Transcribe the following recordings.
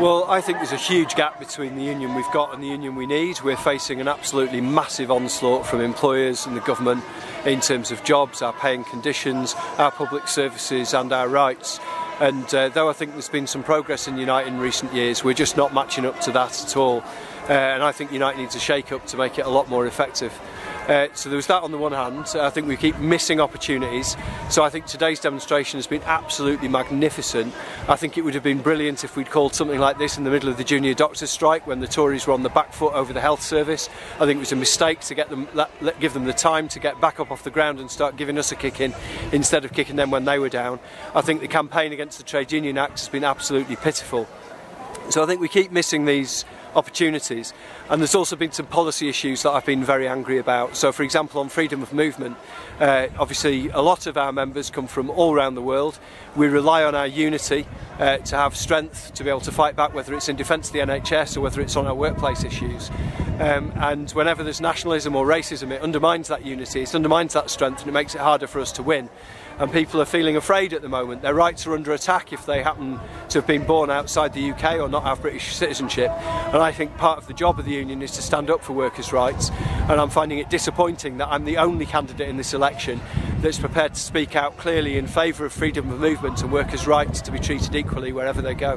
Well, I think there's a huge gap between the union we've got and the union we need. We're facing an absolutely massive onslaught from employers and the government in terms of jobs, our pay and conditions, our public services, and our rights. And uh, though I think there's been some progress in Unite in recent years, we're just not matching up to that at all. Uh, and I think Unite needs a shake up to make it a lot more effective. Uh, so there was that on the one hand. I think we keep missing opportunities. So I think today's demonstration has been absolutely magnificent. I think it would have been brilliant if we'd called something like this in the middle of the junior doctors' strike when the Tories were on the back foot over the health service. I think it was a mistake to get them, give them the time to get back up off the ground and start giving us a kick in instead of kicking them when they were down. I think the campaign against the Trade Union Act has been absolutely pitiful. So I think we keep missing these opportunities. And there's also been some policy issues that I've been very angry about. So, for example, on freedom of movement, uh, obviously a lot of our members come from all around the world. We rely on our unity uh, to have strength to be able to fight back, whether it's in defence of the NHS or whether it's on our workplace issues. Um, and whenever there's nationalism or racism, it undermines that unity, it undermines that strength, and it makes it harder for us to win and people are feeling afraid at the moment. Their rights are under attack if they happen to have been born outside the UK or not have British citizenship. And I think part of the job of the union is to stand up for workers' rights. And I'm finding it disappointing that I'm the only candidate in this election that's prepared to speak out clearly in favour of freedom of movement and workers' rights to be treated equally wherever they go.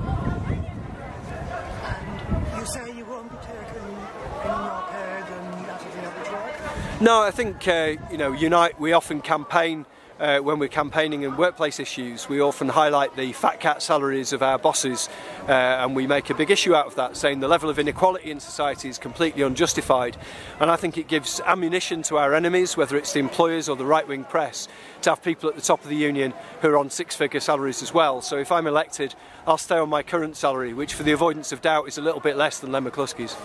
You say you won't be taken any more pay than that of the average worker? No, I think uh, you know, Unite. We often campaign uh, when we're campaigning in workplace issues, we often highlight the fat cat salaries of our bosses uh, and we make a big issue out of that, saying the level of inequality in society is completely unjustified. And I think it gives ammunition to our enemies, whether it's the employers or the right wing press, to have people at the top of the union who are on six figure salaries as well. So if I'm elected, I'll stay on my current salary, which for the avoidance of doubt is a little bit less than Len McCluskey's.